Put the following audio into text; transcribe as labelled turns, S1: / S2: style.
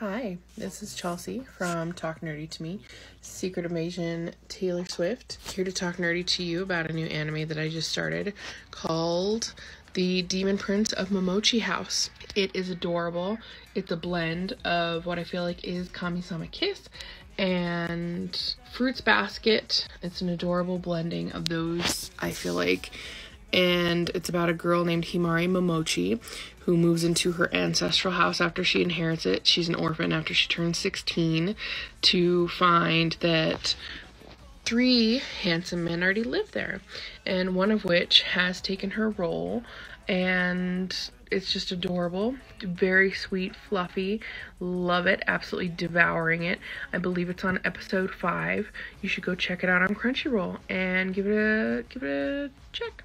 S1: Hi, this is Chelsey from Talk Nerdy to Me, Secret Invasion Taylor Swift, here to talk nerdy to you about a new anime that I just started called The Demon Prince of Momochi House. It is adorable. It's a blend of what I feel like is Kami-sama Kiss and Fruits Basket. It's an adorable blending of those, I feel like. And it's about a girl named Himari Momochi who moves into her ancestral house after she inherits it. She's an orphan after she turns 16 to find that three handsome men already live there, and one of which has taken her role. And it's just adorable, very sweet, fluffy. Love it, absolutely devouring it. I believe it's on episode five. You should go check it out on Crunchyroll and give it a give it a check.